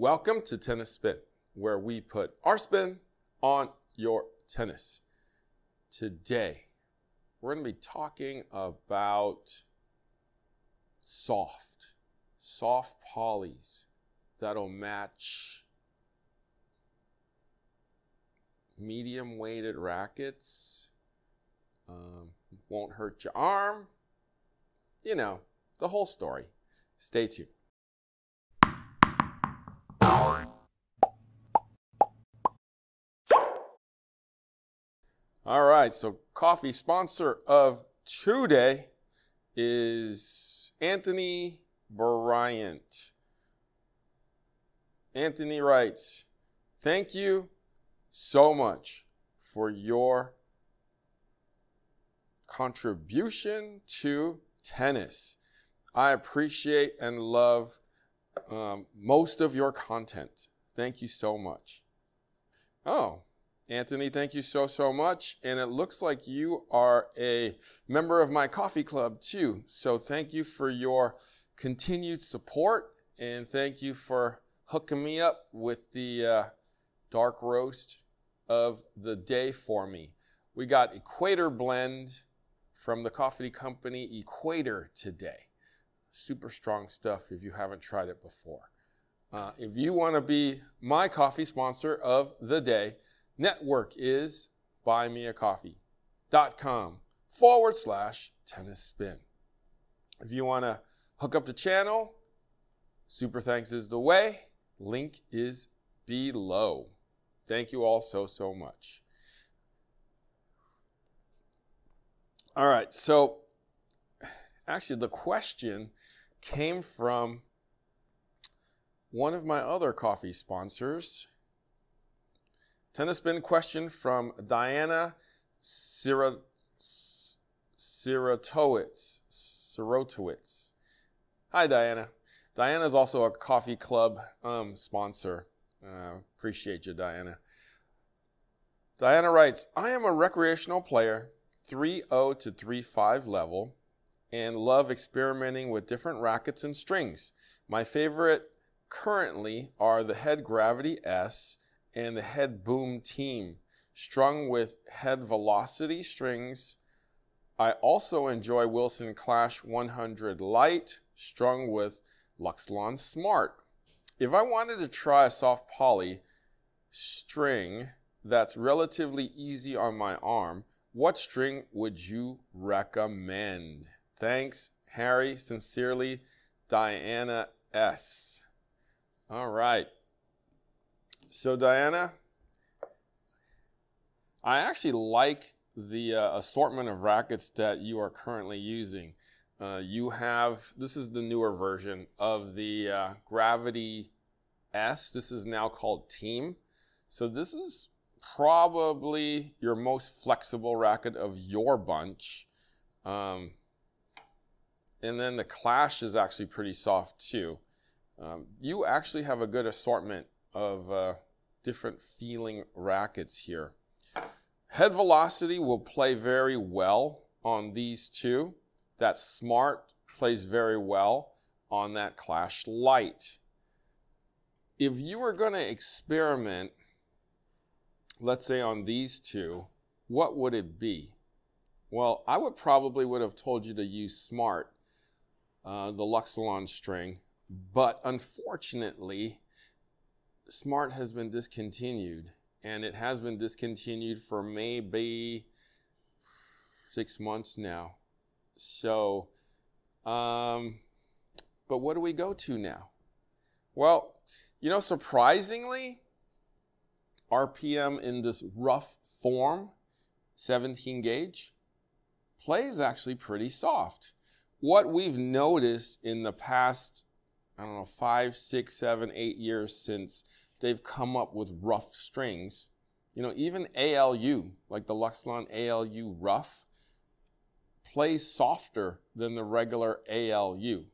Welcome to Tennis Spin, where we put our spin on your tennis. Today, we're going to be talking about soft, soft polys that'll match medium weighted rackets. Um, won't hurt your arm. You know, the whole story. Stay tuned. All right, so coffee sponsor of today is Anthony Bryant. Anthony writes, Thank you so much for your contribution to tennis. I appreciate and love um, most of your content. Thank you so much. Oh, Anthony, thank you so, so much. And it looks like you are a member of my coffee club too. So thank you for your continued support and thank you for hooking me up with the uh, dark roast of the day for me. We got Equator Blend from the coffee company Equator today. Super strong stuff if you haven't tried it before. Uh, if you want to be my coffee sponsor of the day, network is buymeacoffee.com forward slash tennis spin. If you want to hook up the channel, super thanks is the way. Link is below. Thank you all so, so much. All right, so actually, the question came from one of my other coffee sponsors. Tennis spin question from Diana Sirotowitz. Sirotowitz. Hi, Diana. Diana is also a coffee club um, sponsor. Uh, appreciate you, Diana. Diana writes, I am a recreational player, 3.0 to 3.5 level, and love experimenting with different rackets and strings. My favorite currently are the Head Gravity S and the Head Boom Team, strung with head velocity strings. I also enjoy Wilson Clash 100 Light, strung with Luxilon Smart. If I wanted to try a soft poly string that's relatively easy on my arm, what string would you recommend? Thanks, Harry. Sincerely, Diana S. All right. So, Diana, I actually like the uh, assortment of rackets that you are currently using. Uh, you have, this is the newer version of the uh, Gravity S. This is now called Team. So this is probably your most flexible racket of your bunch. Um, and then the Clash is actually pretty soft too. Um, you actually have a good assortment of uh, different feeling rackets here. Head velocity will play very well on these two. That Smart plays very well on that Clash Light. If you were going to experiment, let's say on these two, what would it be? Well, I would probably would have told you to use Smart, uh, the Luxilon string, but unfortunately, Smart has been discontinued, and it has been discontinued for maybe six months now. So, um, but what do we go to now? Well, you know, surprisingly, RPM in this rough form, 17 gauge, plays actually pretty soft. What we've noticed in the past, I don't know, five, six, seven, eight years since they've come up with rough strings, you know, even ALU, like the Luxilon ALU rough, plays softer than the regular ALU.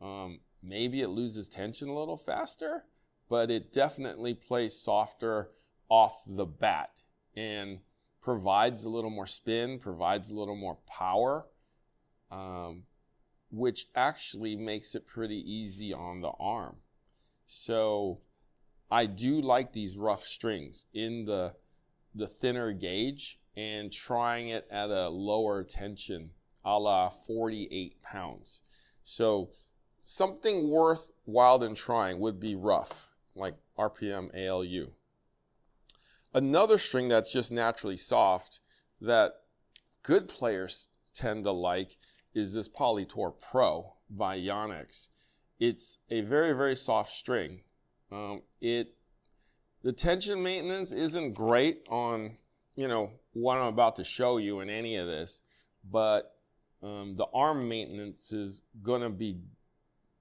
Um, maybe it loses tension a little faster, but it definitely plays softer off the bat and provides a little more spin, provides a little more power, um, which actually makes it pretty easy on the arm. So I do like these rough strings in the the thinner gauge and trying it at a lower tension, a la 48 pounds. So something worthwhile in trying would be rough, like RPM ALU. Another string that's just naturally soft that good players tend to like is this Polytour Pro by Yonex. It's a very, very soft string. Um, it the tension maintenance isn't great on you know what I'm about to show you in any of this, but um, the arm maintenance is going to be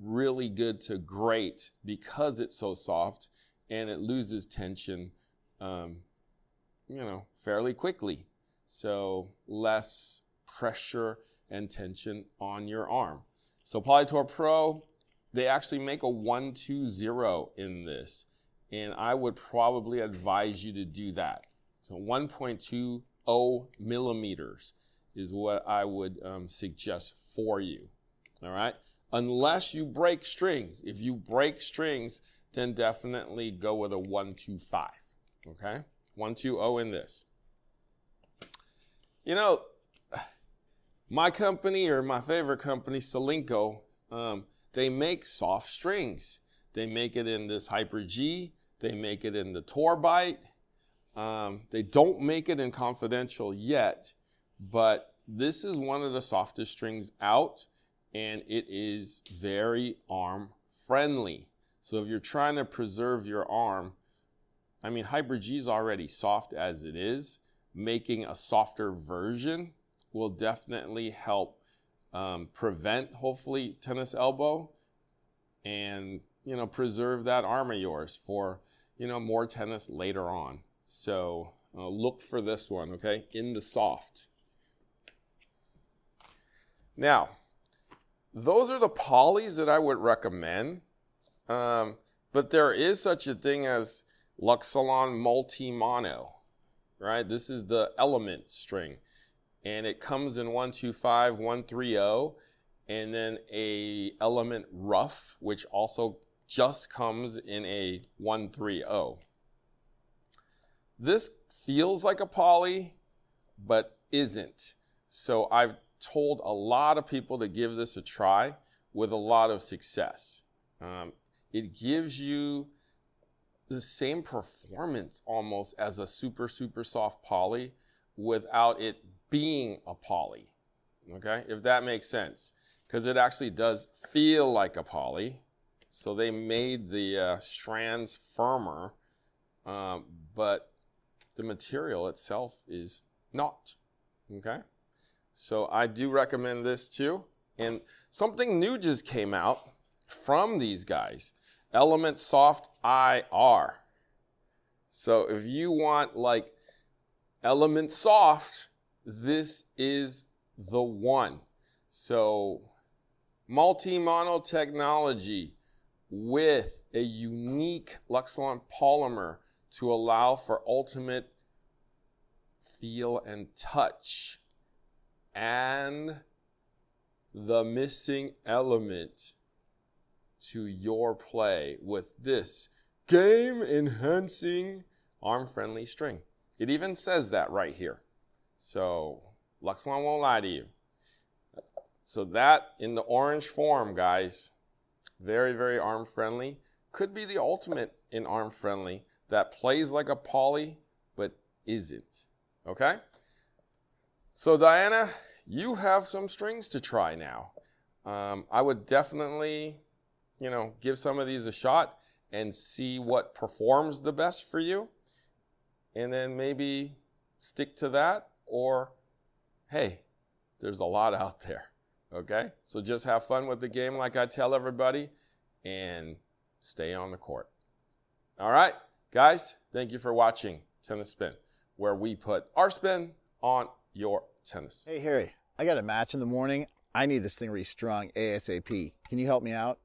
really good to great because it's so soft and it loses tension, um, you know, fairly quickly. So less pressure and tension on your arm. So Polytour Pro, they actually make a 120 in this. And I would probably advise you to do that. So 1.20 millimeters is what I would um, suggest for you. All right. Unless you break strings. If you break strings, then definitely go with a 125. Okay. 120 in this. You know, my company or my favorite company, Solinco, um, they make soft strings. They make it in this Hyper G. They make it in the Tour Bite. Um, they don't make it in confidential yet, but this is one of the softest strings out, and it is very arm friendly. So if you're trying to preserve your arm, I mean, Hyper G is already soft as it is. Making a softer version will definitely help um, prevent, hopefully, tennis elbow and, you know, preserve that arm of yours for, you know, more tennis later on. So uh, look for this one, okay, in the soft. Now, those are the polys that I would recommend. Um, but there is such a thing as Luxilon Multi-Mono, right? This is the element string. And it comes in 125, 130, and then a element rough, which also just comes in a 130. This feels like a poly, but isn't. So I've told a lot of people to give this a try with a lot of success. Um, it gives you the same performance almost as a super, super soft poly without it being a poly. Okay, if that makes sense. Because it actually does feel like a poly. So they made the uh, strands firmer, um, but the material itself is not. Okay? So I do recommend this too. And something new just came out from these guys Element Soft IR. So if you want like Element Soft, this is the one. So multi-mono technology with a unique Luxilon polymer to allow for ultimate feel and touch. And the missing element to your play with this game enhancing arm friendly string. It even says that right here. So Luxilon won't lie to you. So that in the orange form, guys, very, very arm friendly. Could be the ultimate in arm friendly that plays like a poly but isn't. Okay? So, Diana, you have some strings to try now. Um, I would definitely, you know, give some of these a shot and see what performs the best for you. And then maybe stick to that, or hey, there's a lot out there. Okay? So just have fun with the game, like I tell everybody, and stay on the court. All right? Guys, thank you for watching Tennis Spin, where we put our spin on your tennis. Hey, Harry, I got a match in the morning. I need this thing restrung ASAP. Can you help me out?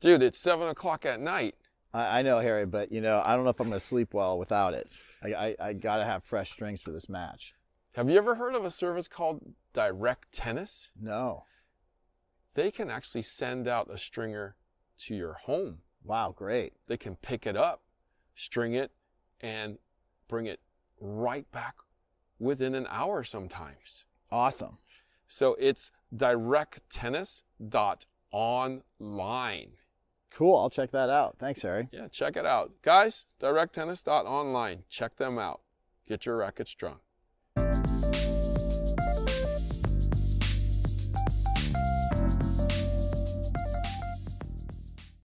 Dude, it's 7 o'clock at night. I, I, know, Harry, but you know, I don't know if I'm going to sleep well without it. I, I, I got to have fresh strings for this match. Have you ever heard of a service called Direct Tennis? No. They can actually send out a stringer to your home. Wow, great. They can pick it up string it, and bring it right back within an hour sometimes. Awesome. So it's directtennis.online. Cool. I'll check that out. Thanks, Harry. Yeah, check it out. Guys, directtennis.online. Check them out. Get your racket strung.